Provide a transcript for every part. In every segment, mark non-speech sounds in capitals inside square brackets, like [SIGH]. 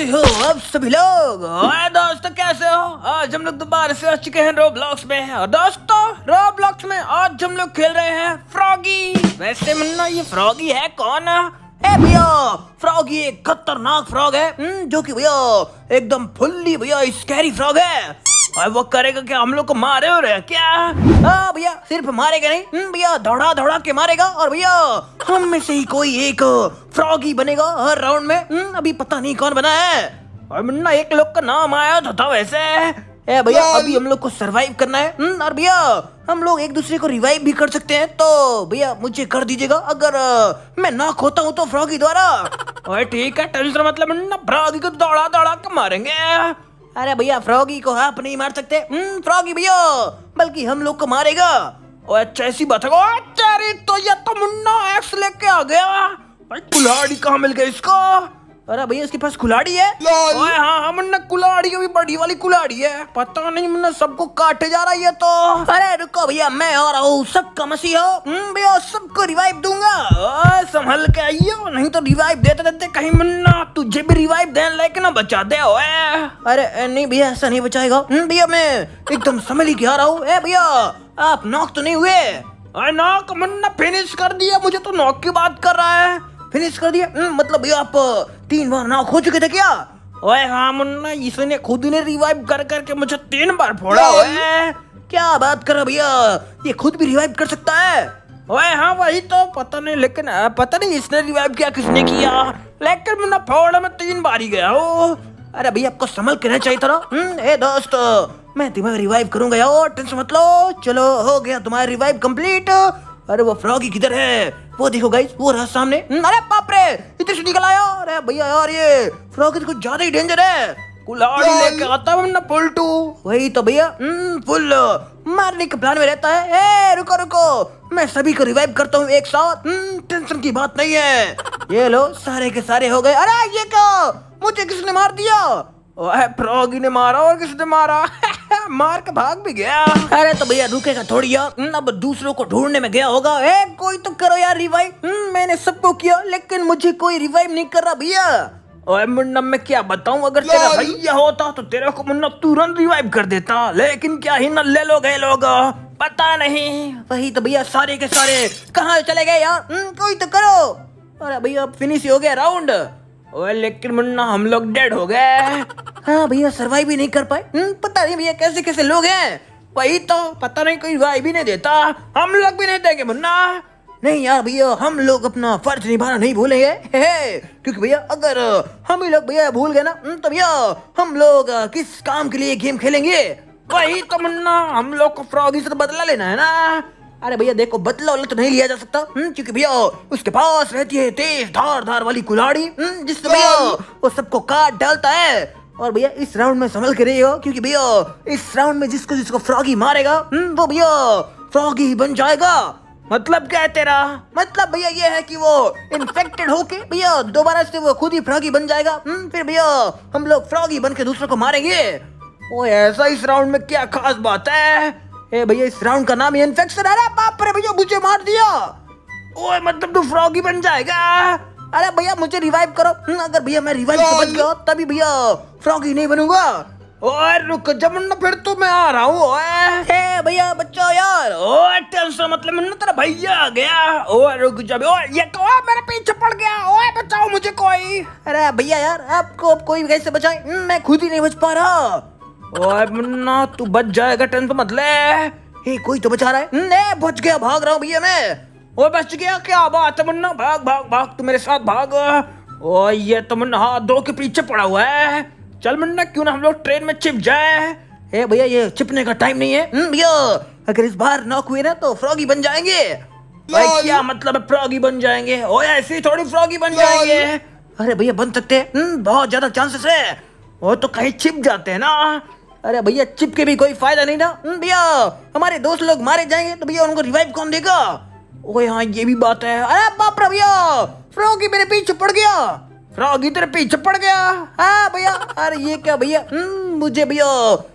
कैसे हो अब सभी लोग? और दोस्तों, कैसे हो? आज हम लोग दोबारा से आ चुके हैं रोब्लॉक्स में। और दोस्तों रोब्लॉक्स में आज हम लोग खेल रहे हैं फ्रॉगी वैसे मुन्ना, ये फ्रॉगी है कौन? है भैया फ्रॉगी एक खतरनाक फ्रॉग है। जो कि भैया, एकदम फुल्ली भैया स्कैरी फ्रॉग है। और वो करेगा क्या? हम लोग को मारे हो रहे क्या? हाँ भैया सिर्फ़ मारेगा नहीं। हम्म, भैया दौड़ा दौड़ा के मारेगा और भैया हम में से ही कोई एक फ्रॉगी बनेगा हर राउंड में। हम्म, अभी पता नहीं कौन बना है। और मुन्ना एक लोग का नाम आया तो था वैसे। ए भैया अभी हम लोग को सरवाइव करना है। हम्म, और भैया हम लोग एक दूसरे को रिवाइव भी कर सकते हैं। तो भैया मुझे कर दीजिएगा। अगर मैं ना खोता हूँ तो फ्रॉगी द्वारा। ठीक है टेंशन मतलब मुन्ना फ्रॉगी को दौड़ा दौड़ा के मारेंगे। अरे भैया फ्रॉगी को आप नहीं मार सकते। हम्म, फ्रॉगी भैया बल्कि हम लोग को मारेगा। और अच्छा ऐसी बात है। तो ये तो मुन्ना एक्स लेके आ गया। कुल्हाड़ी कहाँ मिल गई इसको? अरे भैया इसके पास कुलाड़ी है? ओए हाँ हाँ मुन्ना कुल्हाड़ी अभी बड़ी वाली कुल्हाड़ी है। पता नहीं मुन्ना सबको काटे जा रहा है तो। अरे रुको भैया मैं आ रहा हूँ सबका मसीहा हूँ। भैया सबको रिवाइव दूँगा। संभल के आइयो नहीं तो रिवाइव देते देते कहीं मुन्ना तुझे भी रिवाइव देने लेके ना बचा दे ओए। अरे नहीं भैया ऐसा नहीं बचाएगा। हम्म, भैया मैं एकदम संभल ही के आ रहा हूँ। ए भैया आप नॉक तो नहीं हुए? अरे नॉक मुन्ना फिनिश कर दिया मुझे तो नॉक की बात कर रहा है। फिनिश कर दिया? हम्म, मतलब भैया आप तीन बार नॉक खो चुके थे क्या? ओए हाँ मुन्ना इसने खुद ने रिवाइव कर करके मुझे तीन बार फोड़ा ओए। क्या बात कर रहा भैया? ये खुद भी रिवाइव कर सकता है? ओए हाँ वही तो पता नहीं लेकिन पता नहीं इसने रिवाइव किया किसने किया। लेकिन मुन्ना फोड़ में तीन बार ही गया हो। अरे भैया आपको संभल के रहना चाहिए था ना? हम्म, ए दोस्त मैं तुम्हें रिवाइव करूँगा यार टेंशन मत लो। चलो हो गया तुम्हारा रिवाइव कंप्लीट अरे वो फ्रॉगी किधर है? वो देखो गाइस वो रहा सामने। अरे बाप रे इधर से निकल आया। अरे भैया यार ये फ्रॉगी कुछ ज़्यादा ही डेंजर है। कुल्हाड़ी लेके आता हूँ ना पुलटू। वही तो भैया हम्म, फुल मारने के प्लान में रहता है। ए रुको रुको। मैं सभी को रिवाइव करता हूँ एक साथ। हम्म, टेंशन की बात नहीं है। [LAUGHS] ये लो सारे के सारे हो गए। अरे ये क्या? मुझे किसने मार दिया? ओए फ्रॉगी ने मारा और किसने मारा? [LAUGHS] मार के भाग भी गया। अरे तो भैया रुकेगा थोड़ी यार। हम्म, अब दूसरों को ढूँढने में गया होगा। ए कोई तो करो यार रिवाइव मैंने सबको किया लेकिन मुझे कोई रिवाइव नहीं कर रहा भैया। ओए मुन्ना मैं क्या बताऊँ? अगर तेरा भैया होता तो तेरे को मुन्ना तुरंत रिवाइव कर देता। लेकिन क्या ही नल्ले लोग हैं लोग। पता नहीं। वही तो भैया सारे के सारे। कहाँ चले गए यार? हम्म, कोई तो करो। अरे भैया फिनिश हो गया राउंड ओए लेकिन मुन्ना हम लोग डेड हो गए। हाँ भैया सरवाइव भी नहीं कर पाए। हम्म, पता नहीं भैया कैसे कैसे लोग हैं। वही तो पता नहीं कोई रिवाइव भी नहीं देता। हम लोग भी नहीं देंगे मुन्ना। नहीं यार भैया हम लोग अपना फ़र्ज़ निभाना नहीं भूलेंगे। क्योंकि भैया अगर हम ही लोग भैया भूल गए ना हम्म, तो भैया हम लोग किस काम के लिए गेम खेलेंगे? वही तो मुन्ना हम लोग को फ्रॉगी से बदला लेना है ना। अरे भैया देखो बदला वाला तो नहीं लिया जा सकता। हम्म, क्योंकि भैया उसके पास रहती है तेज धार धार वाली कुल्हाड़ी। हम्म, जिससे भैया वो सबको काट डालता है। और भैया इस राउंड में संभल के रहिए क्योंकि भैया इस राउंड में जिसको जिसको फ्रॉगी मारेगा हम्म, वो भैया फ्रॉगी ही बन जाएगा। मतलब क्या है तेरा? मतलब भैया ये है कि वो इन्फेक्टेड होके भैया दोबारा से वो खुद ही फ्रॉगी बन जाएगा। हम्म, फिर भैया हम लोग फ्रॉगी बन के दूसरों को मारेंगे। ओ ऐसा इस राउंड में क्या खास बात है? ए भैया इस राउंड का नाम ही इन्फेक्शन अरे बाप रे भैया मुझे मार दिया। ओए मतलब तू फ्रॉगी बन जाएगा। अरे भैया मुझे रिवाइव करो। हम्म, अगर भैया मैं रिवाइव से बच गया तभी भैया फ्रॉगी नहीं बनूँगा। ओए रुक जब मुन्ना फिर तो मैं आ रहा हूँ भैया बच्चो यार। ओए टेंशन मतलब मुन्ना तेरा भैया आ गया। ओए रुक जब ओए ये तो मेरे पीछे पड़ गया। ओए बचाओ मुझे कोई। अरे भैया यार आपको अब कोई कैसे बचाए? हम्म, मैं खुद ही नहीं बच पा रहा। ओए मुन्ना तू बच जाएगा टेंशन मत ले। हे कोई तो बचा रहा है? ने बच गया भाग रहा हूँ भैया मैं। ओए बच गया क्या बात है मुन्ना? भाग भाग भाग तू मेरे साथ भाग। ओ ये तो मुन्ना हाथ दो के पीछे पड़ा हुआ है। चल मुन्ना क्यों ना हम लोग ट्रेन में चिप जाए? ए भैया ये चिपने का टाइम नहीं है। हम्म, भैया। अगर इस बार नॉक हुए ना तो फ्रॉगी बन जाएँगे। भाई क्या मतलब है फ्रॉगी बन जाएँगे? ओए ऐसे ही थोड़ी फ्रॉगी बन जाएँगे। अरे भैया बन सकते हैं। हम्म, बहुत ज़्यादा चांसेस है। वो तो कहीं चिप जाते हैं ना। अरे भैया चिप के भी कोई फ़ायदा नहीं ना। हम्म, भैया हमारे दोस्त लोग मारे जाएँगे तो भैया उनको रिवाइव कौन देगा? ओए हाँ ये भी बात है। अरे बाप रे भैया फ्रॉगी मेरे पीछे पड़ गया। फ्रॉगी तेरे पीछे पड़ गया। हाँ भैया। अरे ये क्या भैया? हम्म, मुझे भैया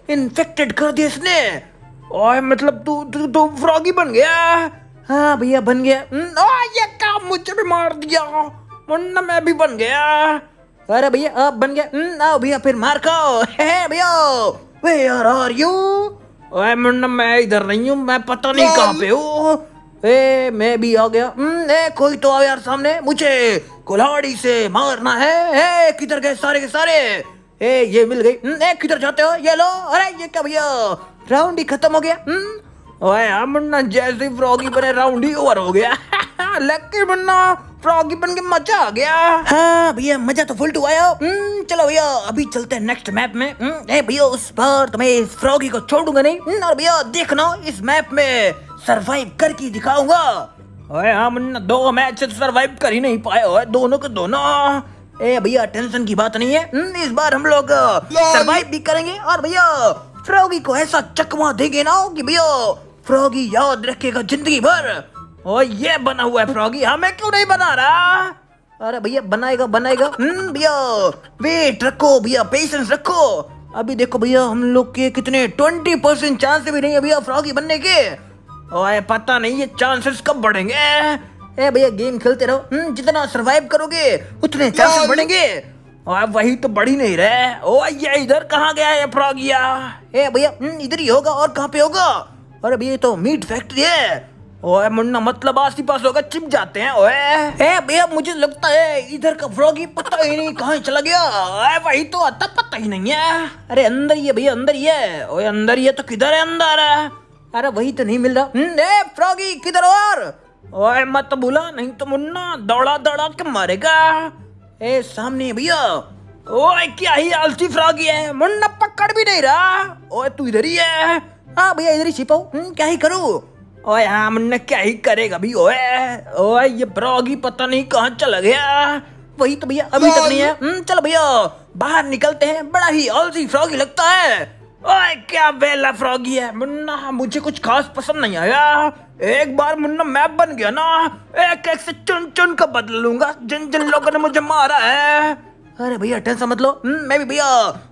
इन्फेक्टेड कर दिया इसने। ओए मतलब तू तू तू फ्रॉगी बन गया। हाँ भैया बन गया। हम्म, ओए ये काम मुझे भी मार दिया। मुन्ना मैं भी बन गया। अरे भैया अब बन गया। हम्म, आओ भैया फिर मार खाओ। [LAUGHS] हे भैया। वे यार आर यू ओए मुन्ना मैं इधर नहीं हूँ। मैं पता नहीं कहाँ पे हूँ। ए मैं भी आ गया। ए कोई तो आओ यार सामने मुझे। कुल्हाड़ी से मारना है। ए किधर गए सारे के सारे? ए ये मिल गई। हम्म, ए किधर जाते हो? ये लो। अरे ये क्या भैया? राउंड ही खत्म हो गया। हम्म। ओए हाँ मुन्ना जैसे फ्रॉगी बने राउंड ही ओवर हो गया। [LAUGHS] लक्की मुन्ना फ्रॉगी बन के मज़ा आ गया। हाँ भैया मज़ा तो फुल टू आया। हम्म, चलो भैया अभी चलते हैं नेक्स्ट मैप में। ए भैया उस बार तुम्हें इस फ्रॉगी को छोड़ूँगा नहीं। और भैया देखना इस मैप में। सरवाइव करके दिखाऊँगा। ओए हाँ मुन्ना दो मैच से सरवाइव कर ही नहीं पाए ओए दोनों के दोनों। ए भैया टेंशन की बात नहीं है। हम्म, इस बार हम लोग सरवाइव भी करेंगे और भैया फ्रॉगी को ऐसा चकमा देंगे ना कि भैया फ्रॉगी याद रखेगा ज़िंदगी भर। ओए ये बना हुआ है फ्रॉगी हमें क्यों नहीं बना रहा? अरे भैया बनाएगा बनाएगा। हम्म भैया वेट रखो भैया पेशेंस रखो। अभी देखो भैया हम लोग के कितने ट्वेंटी परसेंट चांस भी नहीं है भैया फ्रॉगी बनने के। ओए पता नहीं ये चांसेस कब बढ़ेंगे? ए भैया गेम खेलते रहो। हम्म, जितना सरवाइव करोगे उतने चांसेस बढ़ेंगे। और वही तो बढ़ ही नहीं रहे। ओ ये इधर कहाँ गया ये फ्रॉगिया ए भैया हम्म, इधर ही होगा और कहाँ पे होगा? अरे भैया ये तो मीट फैक्ट्री है। ओए मुन्ना मतलब आस पास होगा चिप जाते हैं ओए। ए भैया मुझे लगता है इधर का फ्रॉगी पता ही नहीं कहाँ चला गया। ओए वही तो आता पता ही नहीं है। अरे अंदर ही है भैया अंदर ही है। ओए अंदर ही है तो किधर है अंदर? है अरे वही तो नहीं मिल रहा। हम्म, ए फ्रॉगी किधर और? ओए मत बुला नहीं तो मुन्ना दौड़ा दौड़ा के मारेगा। ए सामने भैया। ओए क्या ही आलसी फ्रॉगी है मुन्ना पकड़ भी नहीं रहा। ओए तू इधर ही है। हाँ भैया इधर ही छिपाओ। हम्म, क्या ही करूँ? ओए हाँ मुन्ना क्या ही करेगा भी ओए। ओए ये फ्रॉगी पता नहीं कहाँ चला गया। वही तो भैया अभी तक नहीं है। हम्म, चलो भैया बाहर निकलते हैं। बड़ा ही आलसी फ्रॉगी लगता है। ओए क्या बेला फ्रॉगी है? मुन्ना मुझे कुछ खास पसंद नहीं आया। एक बार मुन्ना मैप बन गया ना एक एक से चुन चुन कर बदल लूँगा। जिन जिन लोगों ने मुझे मारा है। अरे भैया टेंशन मत लो। हम्म, मैं भी भैया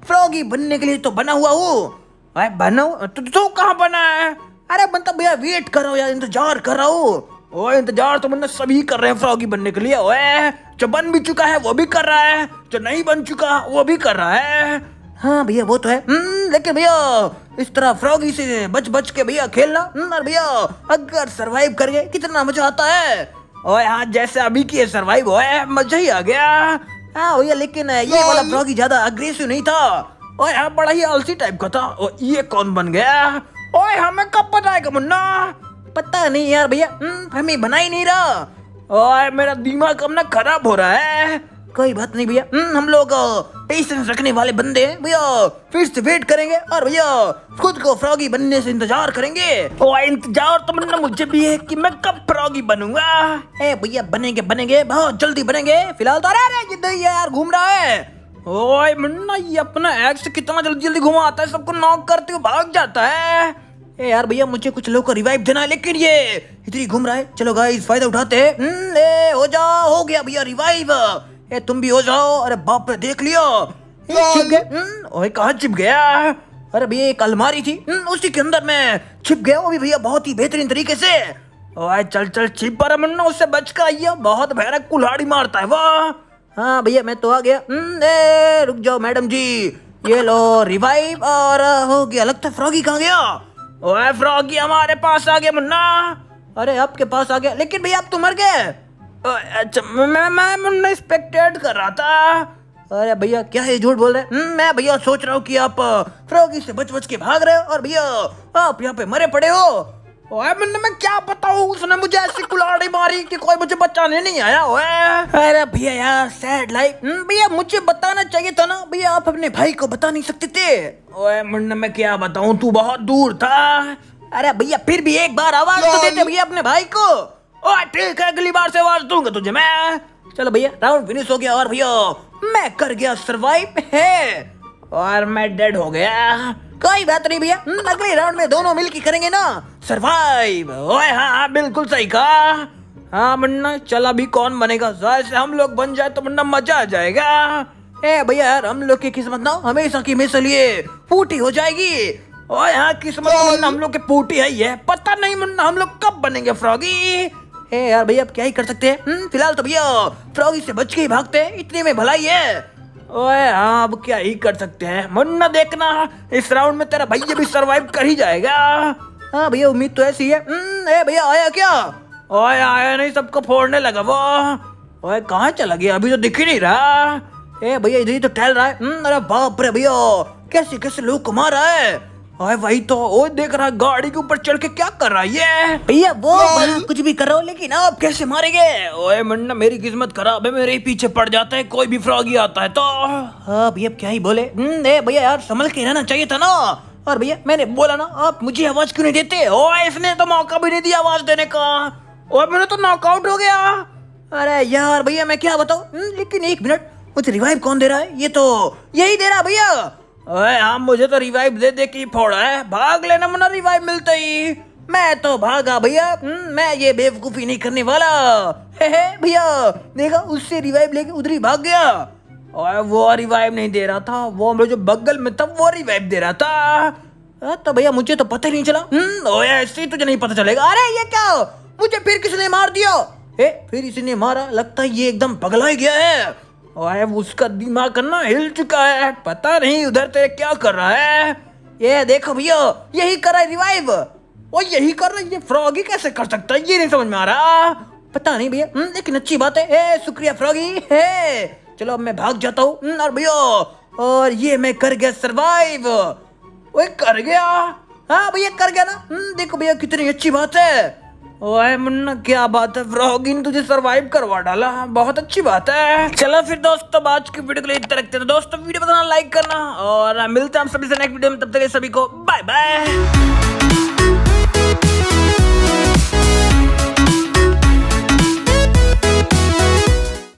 फ्रॉगी बनने के लिए तो बना हुआ हूँ। अरे बना? तू तू कहाँ बना है? अरे बनता भैया वेट कर यार इंतज़ार कर रहा हूँ। ओए इंतज़ार तो मुन्ना सभी कर रहे हैं फ्रॉगी बनने के लिए। ओए जो बन भी चुका है वो भी कर रहा है। जो नहीं बन चुका वो भी कर रहा है। हाँ भैया वो तो है। हम्म, लेकिन भैया इस तरह फ्रॉगी से बच बच के भैया खेलना हम्म, और भैया अगर सरवाइव कर गए कितना मज़ा आता है। ओए हाँ जैसे अभी की सरवाइव हुआ मज़ा ही आ गया। हाँ भैया लेकिन ये वाला फ्रॉगी ज़्यादा अग्रेसिव नहीं था। ओए हाँ बड़ा ही आलसी टाइप का था। और ये कौन बन गया? ओए हमें कब पता बताएगा मुन्ना? पता नहीं यार भैया। हम्म, हमें बना ही नहीं रहा। ओए मेरा दिमाग अब ना खराब हो रहा है। कोई बात नहीं भैया। हम्म, हम लोग पेशेंस रखने वाले बंदे हैं। भैया फिर से वेट करेंगे और भैया खुद को फ्रॉगी बनने से इंतज़ार करेंगे। ओ इंतज़ार तो मुन्ना मुझे भी है कि मैं कब फ्रॉगी बनूँगा। ए भैया बनेंगे बनेंगे बहुत जल्दी बनेंगे। फ़िलहाल तो अरे अरे यार घूम रहा है। ओए मुन्ना ये अपना एक्स कितना जल्दी जल्दी घुमाता है सबको नॉक करते हुए भाग जाता है। ए यार भैया मुझे कुछ लोग को रिवाइव देना है लेकिन ये इतनी घूम रहा है। चलो गाइस फ़ायदा उठाते हैं। हम्म, ए हो जाओ हो गया भैया रिवाइव ए तुम भी हो जाओ। अरे बाप रे देख लियो। छिप गए? हम्म, ओए कहाँ छिप गया? अरे भैया एक अलमारी थी। हम्म, उसी के अंदर मैं छिप गया वो भी भैया बहुत ही बेहतरीन तरीके से। ओए चल चल छिप पर मुन्ना उससे बच कर आइए। बहुत भयानक कुल्हाड़ी मारता है वाह। हाँ भैया मैं तो आ गया। हम्म, ए, रुक जाओ मैडम जी। ये लो रिवाइव और हो गया लगता है फ्रॉगी कहाँ गया? ओए फ्रॉगी हमारे पास आ गया मुन्ना। अरे आपके पास आ गया। लेकिन भैया आप तो मर गए। अच्छा मैं मैं स्पेक्टेट कर रहा था। अरे भैया क्या है झूठ बोल रहे हैं? हम्म, मैं भैया सोच रहा हूँ कि आप फ्रॉगी से बच बच के भाग रहे हो और भैया आप यहाँ पे मरे पड़े हो। ओए मुन्ना मैं क्या बताऊँ? उसने मुझे ऐसी कुल्हाड़ी मारी कि कोई मुझे बचाने नहीं आया ओए। अरे भैया यार सैड लाइफ भैया मुझे बताना चाहिए था ना। भैया आप अपने भाई को बता नहीं सकते थे। ओए मुन्ना मैं क्या बताऊँ? तू बहुत दूर था। अरे भैया फिर भी एक बार आवाज़ तो देते भैया अपने भाई को। ठीक है अगली बार से आवाज़ दूँगा तुझे मैं। चलो भैया राउंड फिनिश हो गया और भैया मैं कर गया सरवाइव है। और मैं डेड हो गया। कोई बात नहीं भैया अगले राउंड में दोनों मिलके करेंगे ना सरवाइव ओए हाँ हाँ बिल्कुल सही कहा। हाँ मुन्ना चल अभी कौन बनेगा? ज़ाहिर से हम लोग बन जाए तो मुन्ना मज़ा आ जाएगा। ए भैया यार हम लोग की किस्मत ना हमेशा की हमेशा लिए फूटी हो जाएगी। ओए हाँ किस्मत तो मुन्ना हम लोग की फूटी है है पता नहीं मुन्ना हम लोग कब बनेंगे फ्रॉगी ए यार भैया अब क्या ही कर सकते हैं? हम्म, फ़िलहाल तो भैया फ्रॉगी से बच के ही भागते हैं। इतने में भलाई है। ओए हाँ अब क्या ही कर सकते हैं? मुन्ना देखना इस राउंड में तेरा भैया भी सरवाइव कर ही जाएगा। हाँ भैया उम्मीद तो ऐसी है। हम्म, ए भैया आया क्या? ओए आया नहीं सबको फोड़ने लगा वो। ओए कहाँ चला गया? अभी तो दिख ही नहीं रहा। ए भैया इधर ही तो टहल रहा है। हम्म, अरे बाप रे भैया कैसे कैसे लोग कमा रहा है? ओए वही तो ओए देख रहा है गाड़ी के ऊपर चढ़ के क्या कर रहा है ये? भैया वो कुछ भी कर रहा करो लेकिन आप कैसे मारेंगे? ओए मुन्ना मेरी किस्मत खराब है मेरे पीछे पड़ जाता है कोई भी फ्रॉगी आता है तो। हाँ भैया क्या ही बोले? हम्म, भैया यार संभल के रहना चाहिए था ना। और भैया मैंने बोला ना आप मुझे आवाज़ क्यों नहीं देते? ओ इसने तो मौका भी नहीं दिया आवाज़ देने का। और मैंने तो नॉकआउट हो गया। अरे यार भैया मैं क्या बताऊँ? हम्म, लेकिन एक मिनट मुझे रिवाइव कौन दे रहा है? ये तो यही दे रहा भैया। अरे हाँ मुझे तो रिवाइव दे दे के फोड़ा है। भाग लेना मना रिवाइव मिलते ही। मैं तो भागा भैया। हम्म, मैं ये बेवकूफ़ी नहीं करने वाला। हे हे भैया देखा उससे रिवाइव लेके उधर ही भाग गया। और वो रिवाइव नहीं दे रहा था। वो मेरे जो बगल में था वो रिवाइव दे रहा था। तो भैया मुझे तो पता ही नहीं चला। हम्म, ओए ऐसे तुझे नहीं पता चलेगा। अरे ये क्या? मुझे फिर किसने मार दिया? ए फिर इसने मारा। लगता है ये एकदम पगला ही गया है। ओए उसका दिमाग ना हिल चुका है। पता नहीं उधर तेरे क्या कर रहा है। ये देखो भैया यही कर रहा है रिवाइव ओ यही कर रहा है ये फ्रॉगी कैसे कर सकता है? ये नहीं समझ में आ रहा। पता नहीं भैया हम्म, लेकिन अच्छी बात है। ए शुक्रिया फ्रॉगी हे। चलो अब मैं भाग जाता हूँ। हम्म, और भैया और ये मैं कर गया सरवाइव ओए कर गया? हाँ भैया कर गया ना। हम्म, देखो भैया कितनी अच्छी बात है। ओए मुन्ना, क्या बात है? फ्रॉगी ने तुझे सरवाइव करवा डाला। बहुत अच्छी बात है। चलो फिर दोस्तों आज की वीडियो के लिए इतना रखते हैं। तो दोस्तों, वीडियो बताना लाइक करना। और मिलते हैं हम सभी से नेक्स्ट वीडियो में। तब तक सभी को बाय बाय